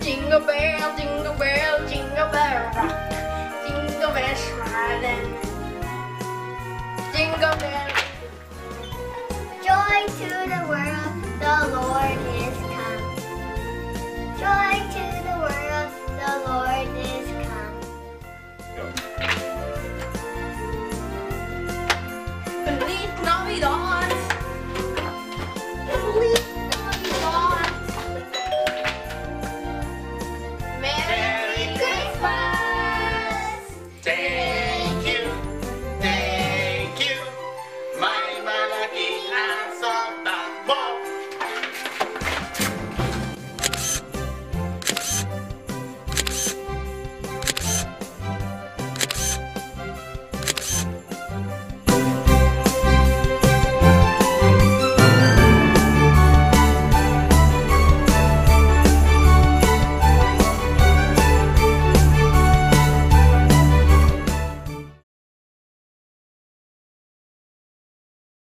Jingle bell, jingle bell, jingle bell rock. Jingle bells ride and jingle bell. Joy to